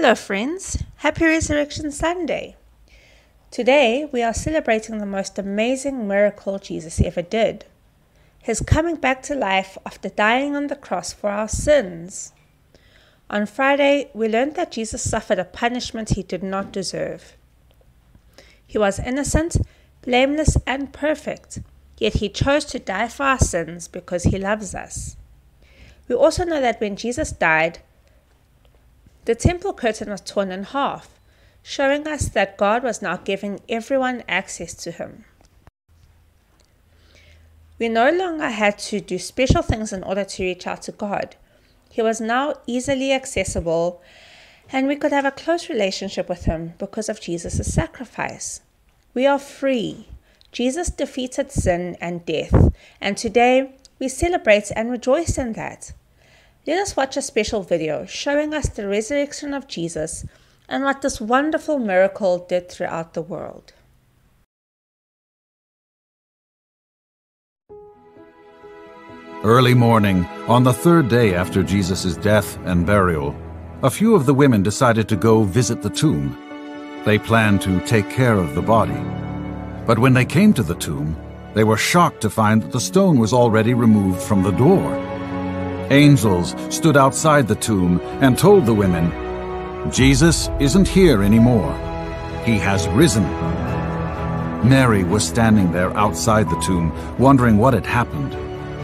Hello, friends. Happy Resurrection Sunday. Today, we are celebrating the most amazing miracle Jesus ever did his coming back to life after dying on the cross for our sins. On Friday, we learned that Jesus suffered a punishment he did not deserve. He was innocent, blameless, and perfect, yet he chose to die for our sins because he loves us. We also know that when Jesus died, the temple curtain was torn in half, showing us that God was now giving everyone access to him. We no longer had to do special things in order to reach out to God. He was now easily accessible, and we could have a close relationship with Him because of Jesus' sacrifice. We are free. Jesus defeated sin and death, and today we celebrate and rejoice in that. Let us watch a special video showing us the resurrection of Jesus and what this wonderful miracle did throughout the world. Early morning, on the third day after Jesus' death and burial, a few of the women decided to go visit the tomb. They planned to take care of the body. But when they came to the tomb, they were shocked to find that the stone was already removed from the door. Angels stood outside the tomb and told the women, Jesus isn't here anymore. He has risen. Mary was standing there outside the tomb, wondering what had happened.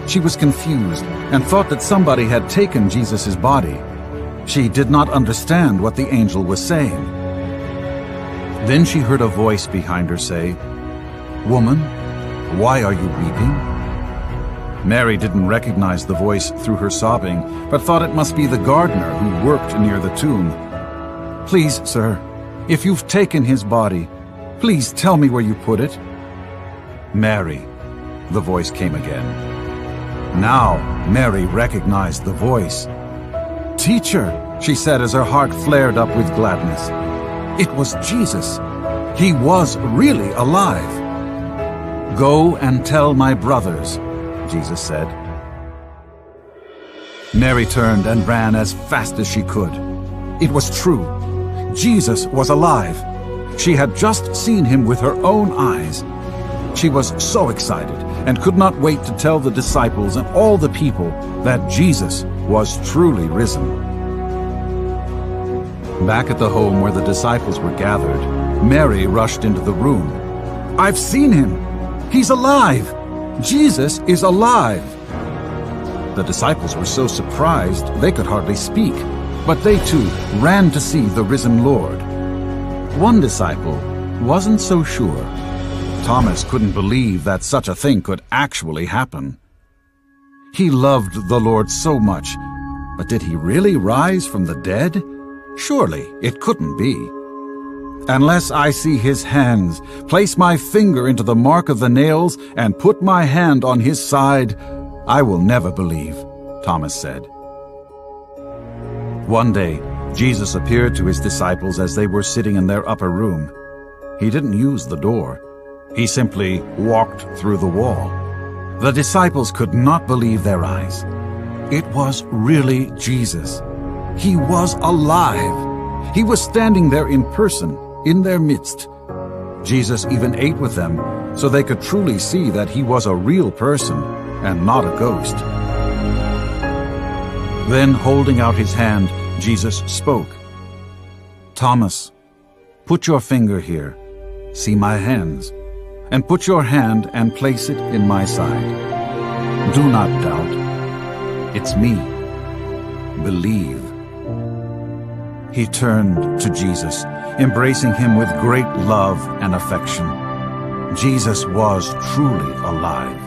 She was confused and thought that somebody had taken Jesus' body. She did not understand what the angel was saying. Then she heard a voice behind her say, Woman, why are you weeping? Mary didn't recognize the voice through her sobbing, but thought it must be the gardener who worked near the tomb. Please, sir, if you've taken his body, please tell me where you put it. Mary, the voice came again. Now, Mary recognized the voice. Teacher, she said as her heart flared up with gladness. It was Jesus. He was really alive. Go and tell my brothers, Jesus said. Mary turned and ran as fast as she could. It was true. Jesus was alive. She had just seen him with her own eyes. She was so excited and could not wait to tell the disciples and all the people that Jesus was truly risen. Back at the home where the disciples were gathered, Mary rushed into the room. I've seen him! He's alive! Jesus is alive! The disciples were so surprised they could hardly speak, but they too ran to see the risen Lord. One disciple wasn't so sure. Thomas couldn't believe that such a thing could actually happen. He loved the Lord so much, but did he really rise from the dead? Surely it couldn't be. Unless I see his hands, place my finger into the mark of the nails, and put my hand on his side, I will never believe, Thomas said. One day, Jesus appeared to his disciples as they were sitting in their upper room. He didn't use the door. He simply walked through the wall. The disciples could not believe their eyes. It was really Jesus. He was alive. He was standing there in person, in their midst. Jesus even ate with them, so they could truly see that he was a real person and not a ghost. Then, holding out his hand, Jesus spoke. Thomas, put your finger here. See my hands and put your hand and place it in my side. Do not doubt. It's me. Believe. He turned to Jesus, embracing him with great love and affection. Jesus was truly alive.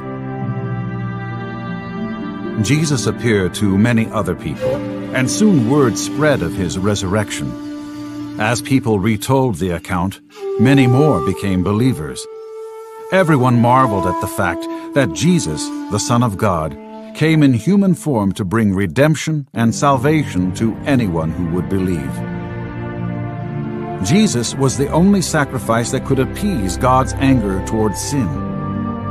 Jesus appeared to many other people, and soon word spread of his resurrection. As people retold the account, many more became believers. Everyone marveled at the fact that Jesus, the Son of God, came in human form to bring redemption and salvation to anyone who would believe. Jesus was the only sacrifice that could appease God's anger towards sin.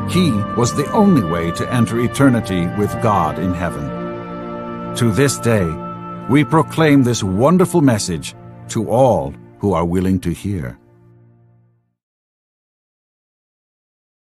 He was the only way to enter eternity with God in heaven. To this day, we proclaim this wonderful message to all who are willing to hear.